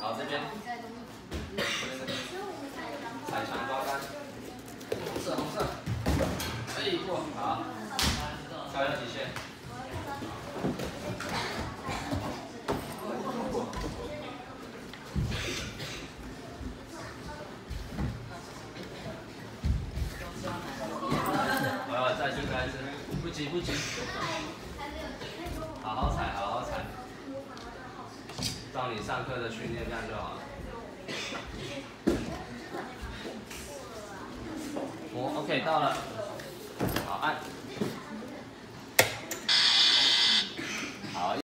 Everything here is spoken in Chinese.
好这边。彩墙包红色红色可以做好加油体现不急不急，好好踩，好好踩，照你上课的训练量就好了。我 OK 到了，